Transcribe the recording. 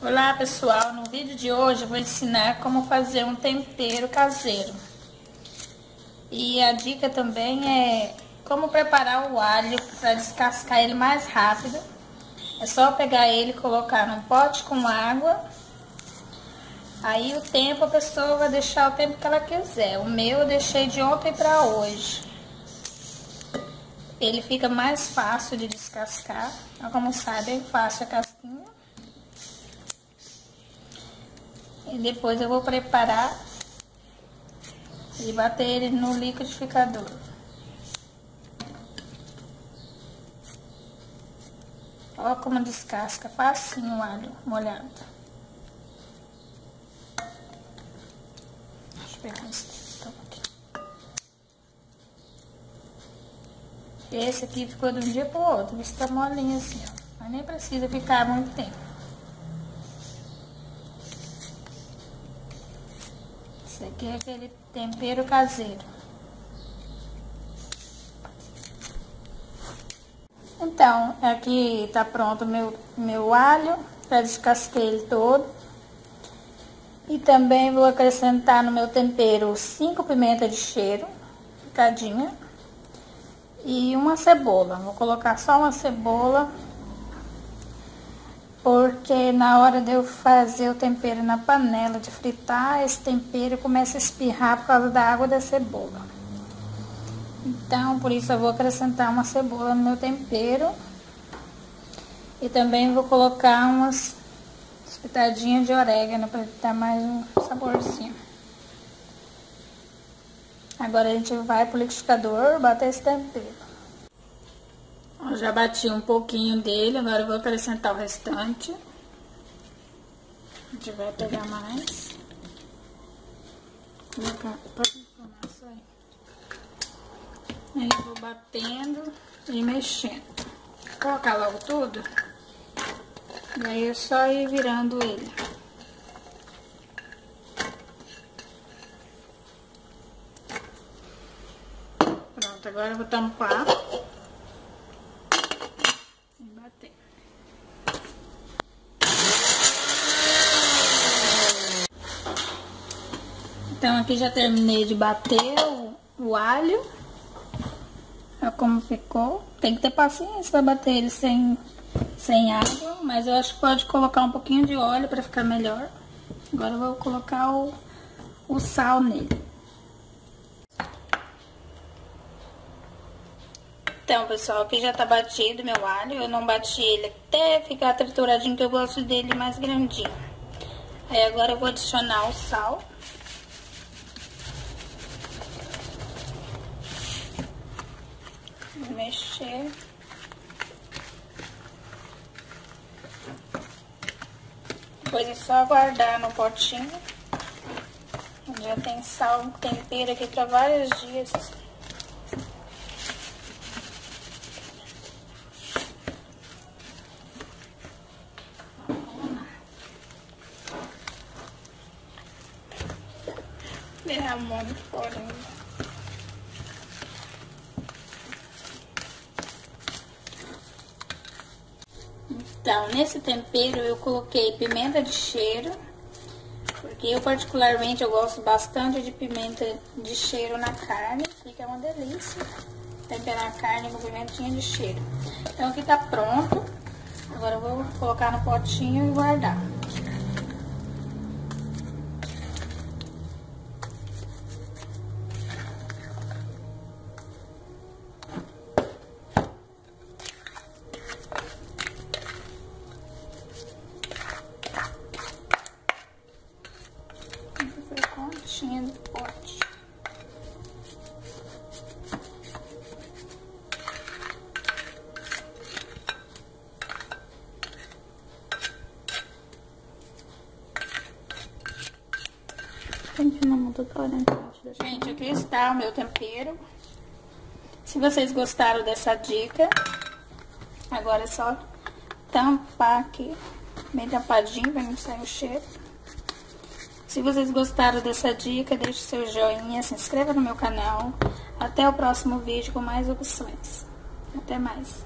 Olá pessoal, no vídeo de hoje eu vou ensinar como fazer um tempero caseiro. E a dica também é como preparar o alho para descascar ele mais rápido. É só pegar ele e colocar num pote com água. Aí o tempo a pessoa vai deixar o tempo que ela quiser. O meu eu deixei de ontem para hoje. Ele fica mais fácil de descascar. Como sabe, eu faço a casquinha. E depois eu vou preparar e bater ele no liquidificador. Olha como descasca, facinho o alho molhado. Deixa eu pegar esse aqui. Esse aqui ficou de um dia pro outro, está molinho assim, ó. Mas nem precisa ficar muito tempo. Esse aqui é aquele tempero caseiro. Então, aqui tá pronto meu, meu alho, já descasquei ele todo. E também vou acrescentar no meu tempero cinco pimentas de cheiro, picadinha. E uma cebola, vou colocar só uma cebola porque na hora de eu fazer o tempero na panela de fritar, esse tempero começa a espirrar por causa da água da cebola. Então, por isso eu vou acrescentar uma cebola no meu tempero. E também vou colocar umas pitadinhas de orégano para dar mais um saborzinho. Agora a gente vai pro liquidificador bater esse tempero. Já bati um pouquinho dele, agora eu vou acrescentar o restante. A gente vai pegar mais. Começar aí. Aí vou batendo e mexendo. Vou colocar logo tudo. Daí é só ir virando ele. Pronto, agora vou tampar. Então, aqui já terminei de bater o, o alho. Olha como ficou. Tem que ter paciência para bater ele sem, sem água. Mas eu acho que pode colocar um pouquinho de óleo para ficar melhor. Agora eu vou colocar o, o sal nele. Então, pessoal, aqui já tá batido meu alho. Eu não bati ele até ficar trituradinho, que eu gosto dele mais grandinho. Aí agora eu vou adicionar o sal. Mexer. Depois é só guardar no potinho. Já tem sal, tempero aqui para vários dias. Derramando fora. Então, nesse tempero eu coloquei pimenta de cheiro, porque eu particularmente eu gosto bastante de pimenta de cheiro na carne, fica uma delícia temperar a carne com pimentinha de cheiro. Então aqui tá pronto, agora eu vou colocar no potinho e guardar. Gente, aqui está o meu tempero. Se vocês gostaram dessa dica, agora é só tampar aqui, bem tampadinho, para não sair o cheiro. Se vocês gostaram dessa dica, deixe seu joinha, se inscreva no meu canal. Até o próximo vídeo com mais opções. Até mais.